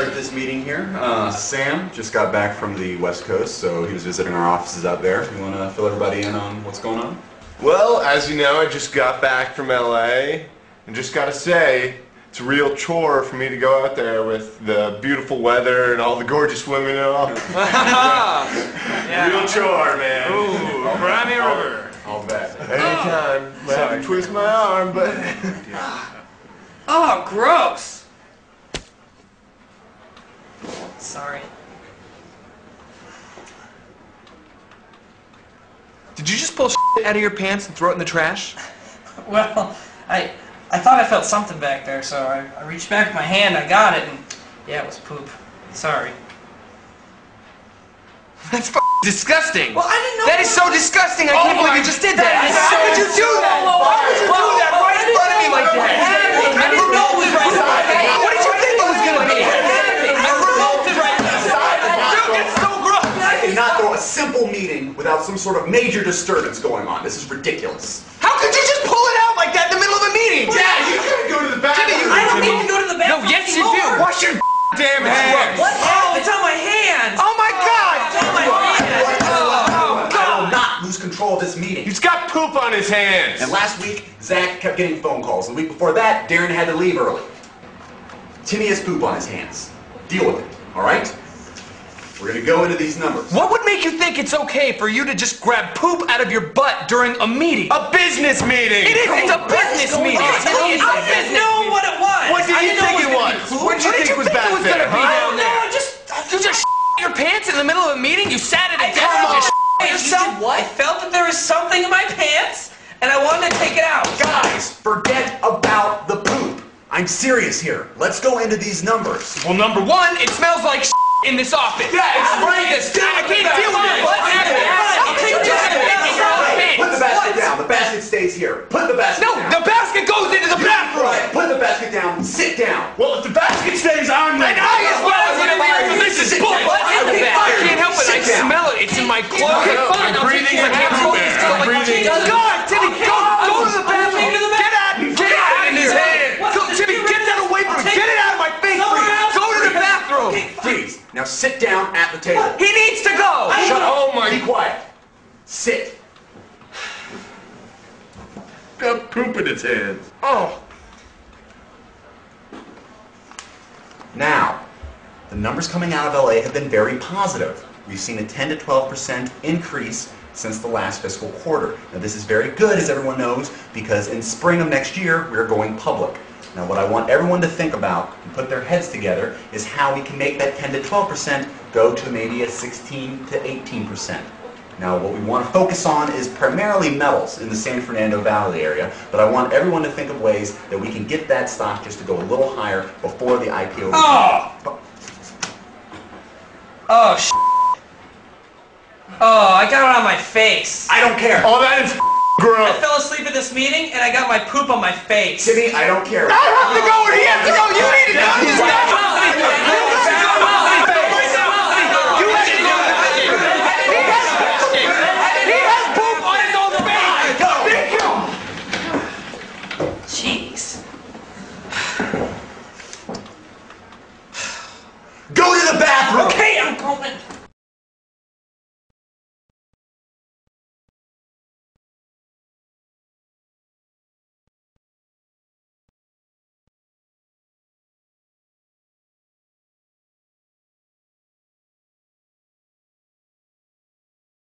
start this meeting here. Uh, Sam just got back from the West Coast, so he was visiting our offices out there. You want to fill everybody in on what's going on? Well, as you know, I just got back from LA, and just gotta say, it's a real chore for me to go out there with the beautiful weather and all the gorgeous women and all. Real chore, man. Ooh, Grammy River. I'll bet. Anytime. Might have to twist my arm, but. Oh, gross. Sorry. Did you just pull shit out of your pants and throw it in the trash? Well, I I thought I felt something back there, so I, I reached back with my hand, I got it, and yeah, it was poop. Sorry. That's f- disgusting. Well, I didn't know. That is so disgusting. I Oh can't believe you just did that. that How so could you do that? How could you do that right in front of me like that? it was right I didn't know it was right there. What did you think it was gonna be? I revolved it right Dude, it's so gross. Cannot throw a simple meeting without some sort of major disturbance going on. This is ridiculous. How could you just pull it out like that in the middle of a meeting? Yeah, you gotta go to the bathroom. I don't need to go to the bathroom. No, yes you do. Wash your damn hands. What? Oh, it's on my hands. Oh my oh, God! It's on my oh, hands. Oh, I will not oh, lose control of this meeting. He's got poop on his hands. And last week, Zach kept getting phone calls. The week before that, Darren had to leave early. Timmy has poop on his hands. Deal with it, all right? We're gonna go into these numbers. What would make you think it's okay for you to just grab poop out of your butt during a meeting? A business meeting. It is. It's a business meeting. I It's a didn't know what it was. What did you think it was? What did you think was think back there? gonna be huh? I don't know. Just. You just your pants in the middle of a meeting? You sat at a I desk felt and it yourself. I felt that there was something in my pants, and I wanted to take it out. Guys, forget about the poop. I'm serious here. Let's go into these numbers. Well, number one, it smells like in this office. Yeah, explain. This, I can't deal with it. What's happening? I'll take What's just happening? in your own Put the basket down. The basket stays here. Put the basket No, down. the basket goes into the bathroom. Right, Put the basket down. Sit down. Well, if the basket stays on, then And I as well as gonna be This is Sit bullshit. down. I Okay, can't help it. I Sit down. smell it. It's in my clothes. Okay, fine. I'll breathing take care of it. I can't everywhere. hold this till, like, Breathing. God, Timmy, go, go to the bathroom. to the Get out. Get out in his hand. What? Go, Timmy, get that away from me. Get it out of my face. Somewhere else. Go to the bathroom. Freeze. Now sit down at the table. He needs to go. Shut up. Oh my- Be quiet. Sit. got poop in his hands. Oh. Now, the numbers coming out of LA have been very positive. We've seen a 10 to 12% increase since the last fiscal quarter. Now, this is very good, as everyone knows, because in spring of next year, we're going public. Now, what I want everyone to think about and put their heads together is how we can make that 10 to 12% go to maybe a 16 to 18%. Now, what we want to focus on is primarily metals in the San Fernando Valley area, but I want everyone to think of ways that we can get that stock just to go a little higher before the IPO. Oh. Ah! Oh, sh. Oh, I got it on my face. I don't care. Oh, that is I fell asleep at this meeting, and I got my poop on my face. Timmy, I don't care. I have to go where he has to go. You need to go. You need to go. He has poop on his own face. Jeez. Go to the bathroom. Okay, I'm going.